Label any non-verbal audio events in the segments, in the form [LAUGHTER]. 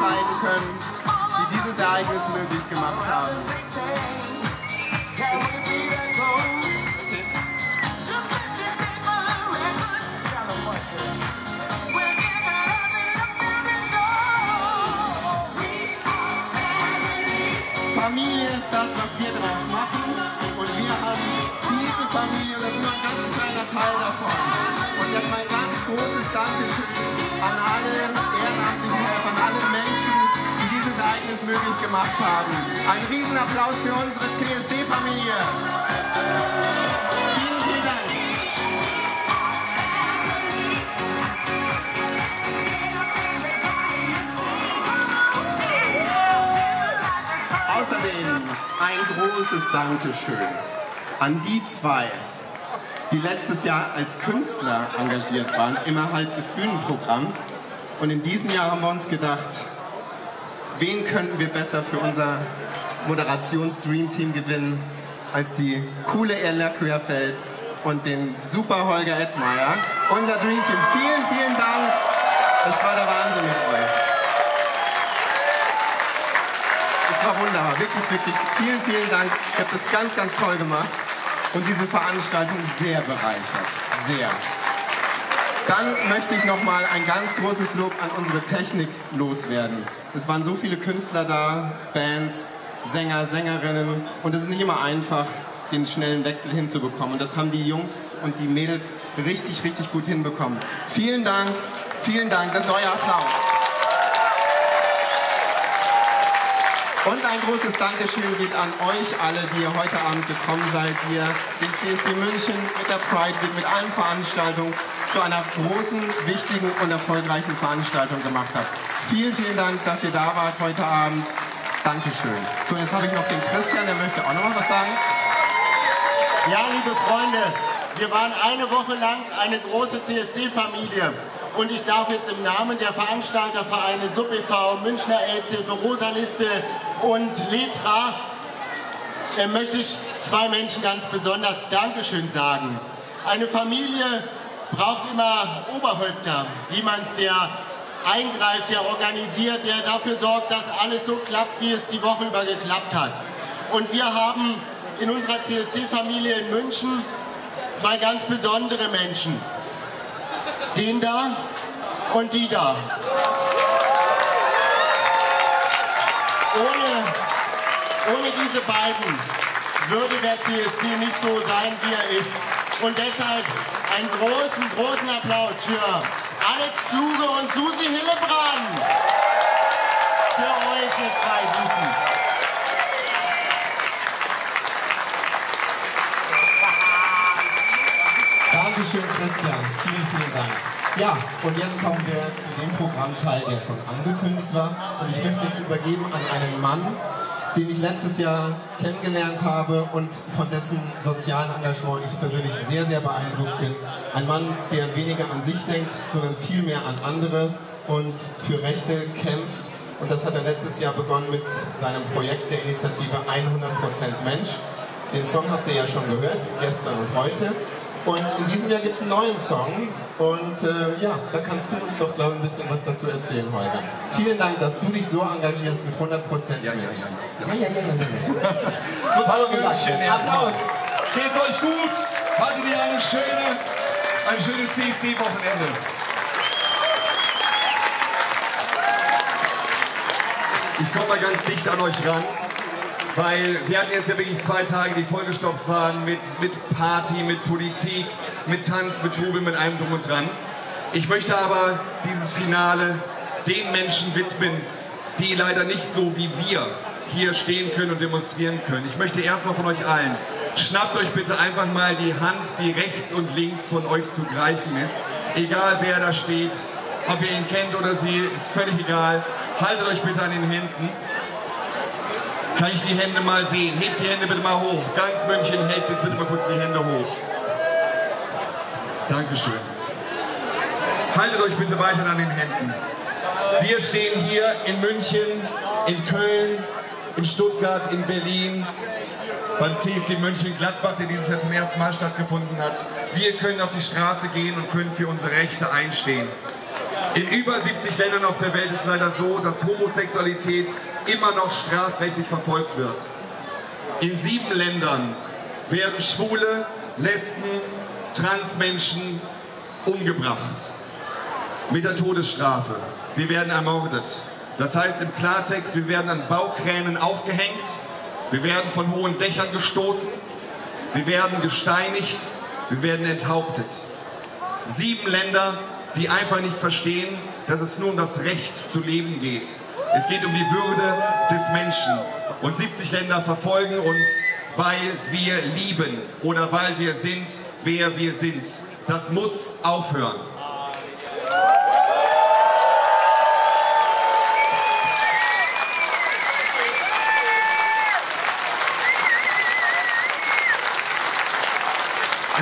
zeigen können, die dieses Ereignis möglich gemacht haben. Ereignis möglich gemacht haben. Ein Riesenapplaus für unsere CSD-Familie. Vielen, vielen Dank. Außerdem ein großes Dankeschön an die zwei, die letztes Jahr als Künstler engagiert waren, innerhalb des Bühnenprogramms. Und in diesem Jahr haben wir uns gedacht, wen könnten wir besser für unser Moderations-Dream-Team gewinnen, als die coole Ella Querfeld und den super Holger Edmeier. Unser Dream-Team, vielen, vielen Dank. Es war der Wahnsinn mit euch. Es war wunderbar, wirklich, wirklich. Vielen, vielen Dank. Ihr habt das ganz, ganz toll gemacht und diese Veranstaltung sehr bereichert. Sehr. Dann möchte ich noch mal ein ganz großes Lob an unsere Technik loswerden. Es waren so viele Künstler da, Bands, Sänger, Sängerinnen und es ist nicht immer einfach, den schnellen Wechsel hinzubekommen. Und das haben die Jungs und die Mädels richtig, richtig gut hinbekommen. Vielen Dank, vielen Dank. Das ist euer Applaus. Und ein großes Dankeschön geht an euch alle, die ihr heute Abend gekommen seid, die ihr den CSD München mit der Pride Week, mit allen Veranstaltungen zu einer großen, wichtigen und erfolgreichen Veranstaltung gemacht habt. Vielen, vielen Dank, dass ihr da wart heute Abend. Dankeschön. So, jetzt habe ich noch den Christian, der möchte auch noch mal was sagen. Ja, liebe Freunde, wir waren eine Woche lang eine große CSD-Familie. Und ich darf jetzt im Namen der Veranstaltervereine Sub e.V., Münchner AIDS-Hilfe, Rosaliste und Letra äh, möchte ich zwei Menschen ganz besonders Dankeschön sagen. Eine Familie braucht immer Oberhäupter, jemand, der eingreift, der organisiert, der dafür sorgt, dass alles so klappt, wie es die Woche über geklappt hat. Und wir haben in unserer CSD-Familie in München zwei ganz besondere Menschen. Den da und die da. Ohne, ohne diese beiden würde der CSD nicht so sein, wie er ist. Und deshalb einen großen, großen Applaus für Alex Kluge und Susi Hillebrand. Für euch, ihr zwei Süßen. Dankeschön, Christian. Vielen, vielen Dank. Ja, und jetzt kommen wir zu dem Programmteil, der schon angekündigt war. Und ich möchte jetzt übergeben an einen Mann, den ich letztes Jahr kennengelernt habe und von dessen sozialen Engagement ich persönlich sehr, sehr beeindruckt bin. Ein Mann, der weniger an sich denkt, sondern viel mehr an andere und für Rechte kämpft. Und das hat er letztes Jahr begonnen mit seinem Projekt der Initiative 100% Mensch. Den Song habt ihr ja schon gehört, gestern und heute. Und in diesem Jahr gibt es einen neuen Song. Und äh, ja, da kannst du uns doch, glaube ich, ein bisschen was dazu erzählen, Holger. Vielen Dank, dass du dich so engagierst mit 100 Prozent. Ja, ja, ja. ja, ja, ja, ja. [LAUGHS] Muss Hallo man gesagt. wünschen erstmal. Applaus. Geht's euch gut? Hattet ihr eine schöne, ein schönes CSD-Wochenende? Ich komme mal ganz dicht an euch ran, weil wir hatten jetzt ja wirklich zwei Tage, die vollgestopft waren mit, mit Party, mit Politik, mit Tanz, mit Trubel, mit allem drum und dran. Ich möchte aber dieses Finale den Menschen widmen, die leider nicht so wie wir hier stehen können und demonstrieren können. Ich möchte erstmal von euch allen, schnappt euch bitte einfach mal die Hand, die rechts und links von euch zu greifen ist. Egal wer da steht, ob ihr ihn kennt oder sie, ist völlig egal. Haltet euch bitte an den Händen. Kann ich die Hände mal sehen? Hebt die Hände bitte mal hoch. Ganz München, hebt jetzt bitte mal kurz die Hände hoch. Dankeschön. Haltet euch bitte weiter an den Händen. Wir stehen hier in München, in Köln, in Stuttgart, in Berlin, beim CSD München-Gladbach, der dieses Jahr zum ersten Mal stattgefunden hat. Wir können auf die Straße gehen und können für unsere Rechte einstehen. In über 70 Ländern auf der Welt ist es leider so, dass Homosexualität immer noch strafrechtlich verfolgt wird. In sieben Ländern werden Schwule, Lesben, Transmenschen umgebracht. Mit der Todesstrafe. Wir werden ermordet. Das heißt im Klartext, wir werden an Baukränen aufgehängt, wir werden von hohen Dächern gestoßen, wir werden gesteinigt, wir werden enthauptet. Sieben Länder, die einfach nicht verstehen, dass es nur um das Recht zu leben geht. Es geht um die Würde des Menschen. Und 70 Länder verfolgen uns, weil wir lieben oder weil wir sind, wer wir sind. Das muss aufhören.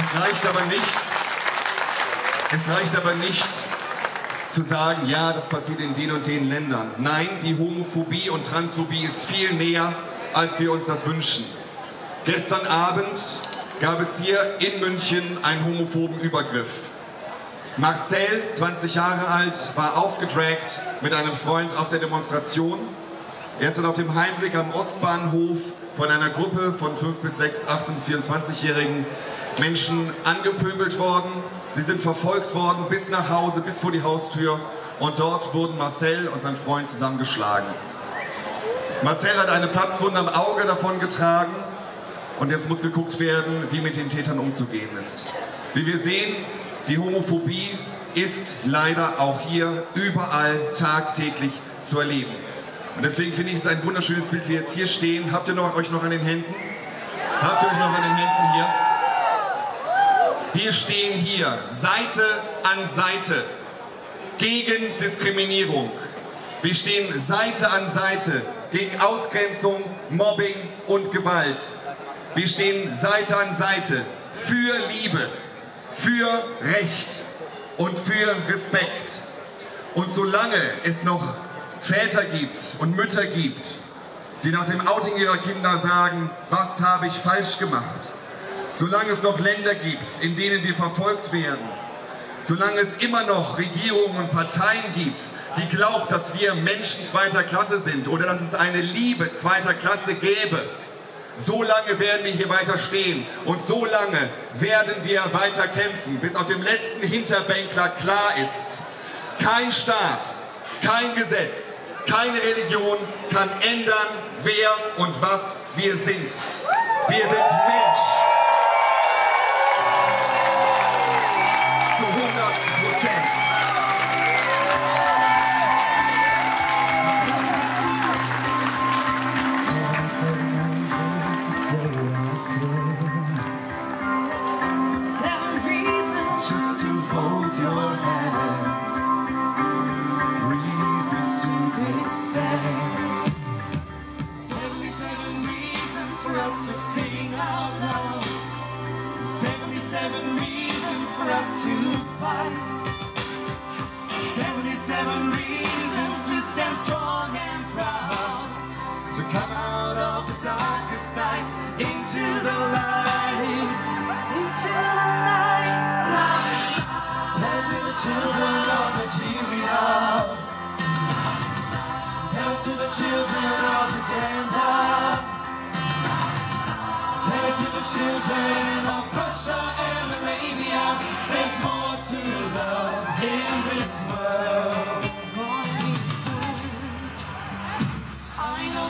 Es reicht aber nicht, es reicht aber nicht zu sagen, ja, das passiert in den und den Ländern. Nein, die Homophobie und Transphobie ist viel näher, als wir uns das wünschen. Gestern Abend gab es hier in München einen homophoben Übergriff. Marcel, 20 Jahre alt, war aufgedragt mit einem Freund auf der Demonstration. Er ist dann auf dem Heimweg am Ostbahnhof von einer Gruppe von 5 bis 6, 18 bis 24-Jährigen Menschen angepöbelt worden. Sie sind verfolgt worden bis nach Hause, bis vor die Haustür. Und dort wurden Marcel und sein Freund zusammengeschlagen. Marcel hat eine Platzwunde am Auge davon getragen. Und jetzt muss geguckt werden, wie mit den Tätern umzugehen ist. Wie wir sehen, die Homophobie ist leider auch hier überall tagtäglich zu erleben. Und deswegen finde ich es ein wunderschönes Bild, wie wir jetzt hier stehen. Habt ihr noch, euch noch an den Händen? Habt ihr euch noch an den Händen hier? Wir stehen hier Seite an Seite gegen Diskriminierung. Wir stehen Seite an Seite gegen Ausgrenzung, Mobbing und Gewalt. Wir stehen Seite an Seite für Liebe, für Recht und für Respekt. Und solange es noch Väter gibt und Mütter gibt, die nach dem Outing ihrer Kinder sagen, was habe ich falsch gemacht, solange es noch Länder gibt, in denen wir verfolgt werden, solange es immer noch Regierungen und Parteien gibt, die glauben, dass wir Menschen zweiter Klasse sind oder dass es eine Liebe zweiter Klasse gäbe, so lange werden wir hier weiter stehen und so lange werden wir weiter kämpfen, bis auf dem letzten Hinterbänkler klar ist, kein Staat, kein Gesetz, keine Religion kann ändern, wer und was wir sind. Wir sind Mensch. Zu 100 strong and proud. To come out of the darkest night into the light, into the light. light. Tell to the children of Nigeria. Tell to the children of Uganda. Tell to the children of Russia and Arabia. There's more to love in this world.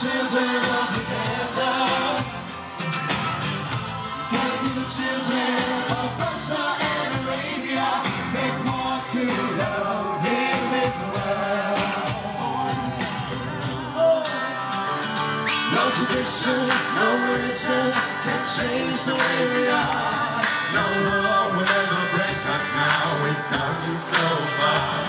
children of Uganda. Tell it to the children of Russia and Arabia, there's more to love in this world. No tradition, no religion can change the way we are. No law will ever break us now, we've come so far.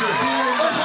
Mädels. Dankeschön. Und heute